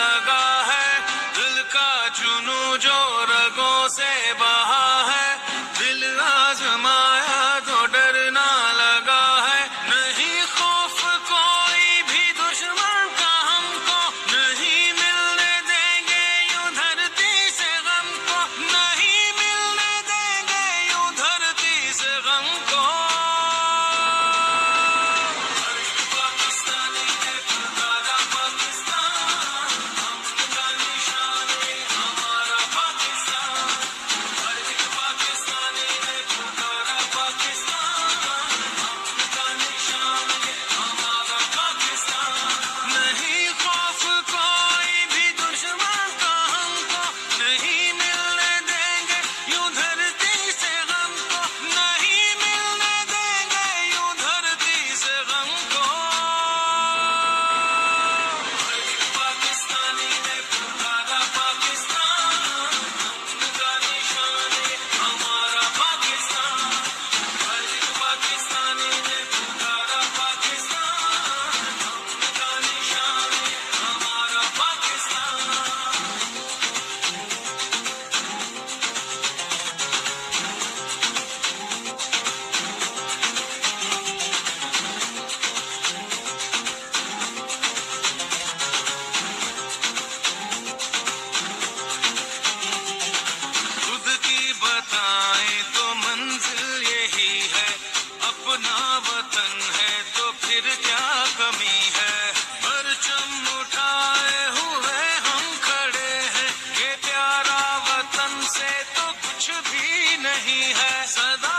लगा है दिल का जुनू जो रगों से ब बताएँ तो मंजिल यही है। अपना वतन है तो फिर क्या कमी है? पर चम उठाए हुए हम खड़े हैं। ये प्यारा वतन से तो कुछ भी नहीं है। सदा